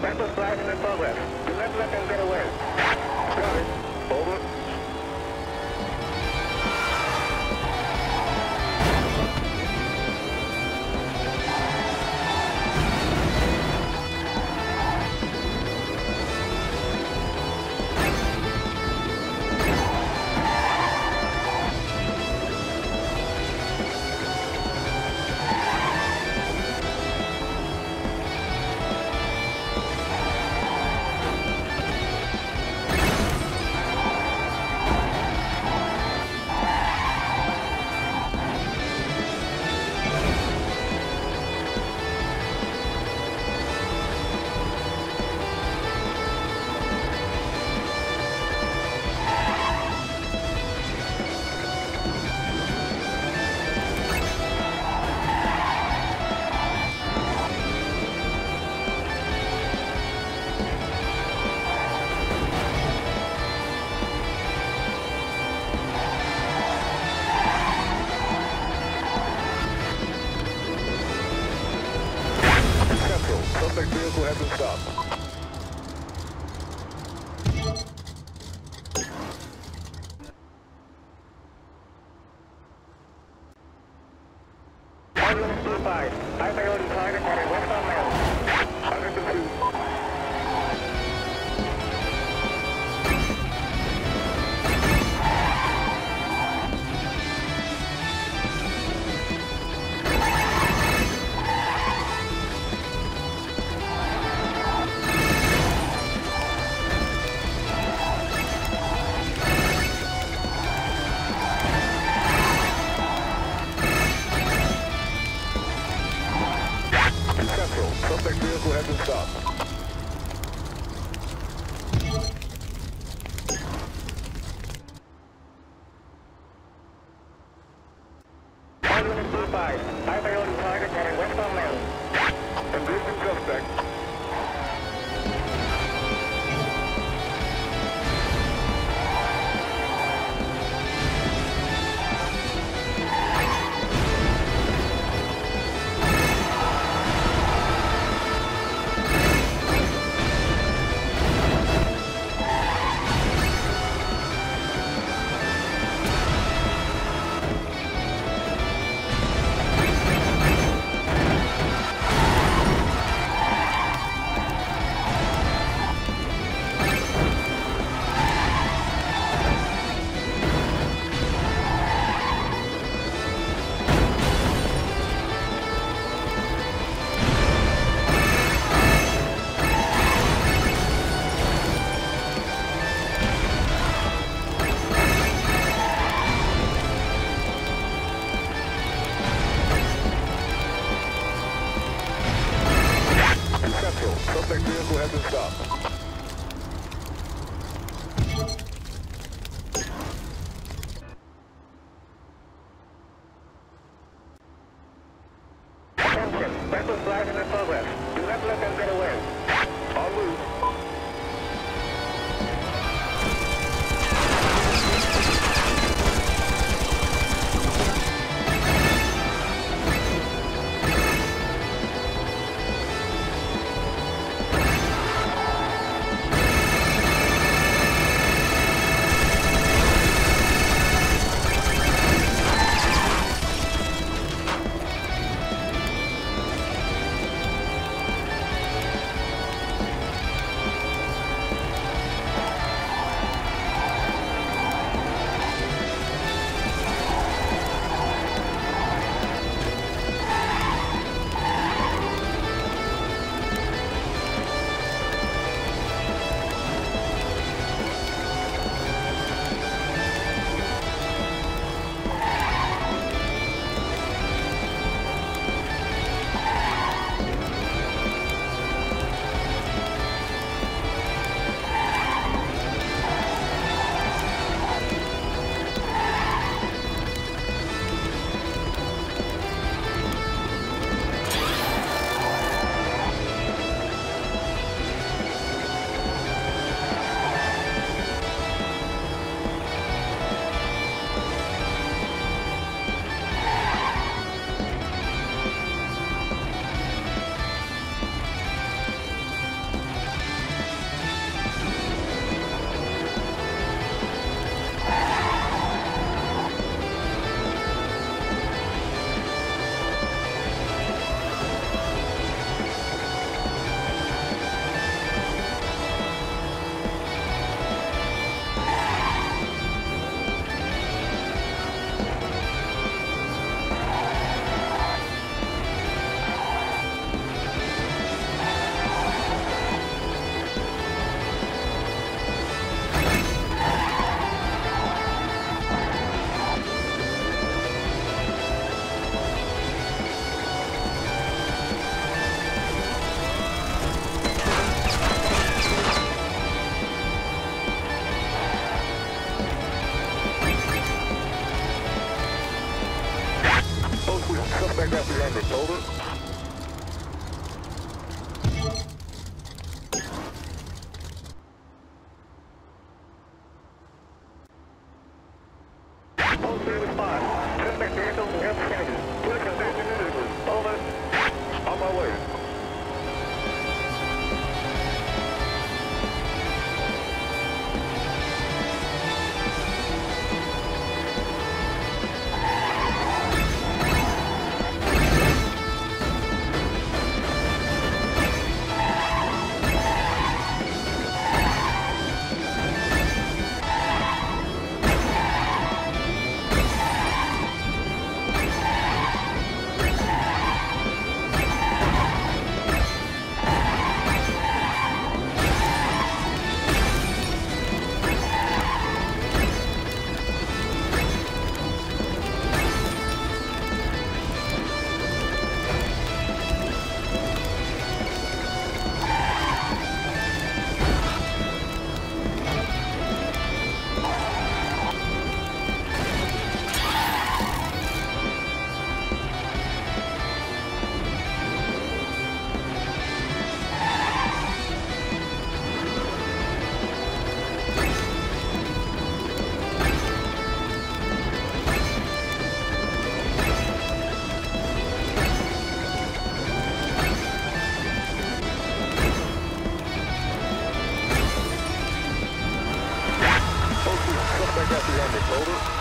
Sample flash in progress. Do not let them get away. Got it. Vehicle has been stopped. Over.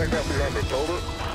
Three suspect apprehended. Over.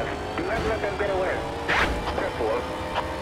Do not let them get away. Ten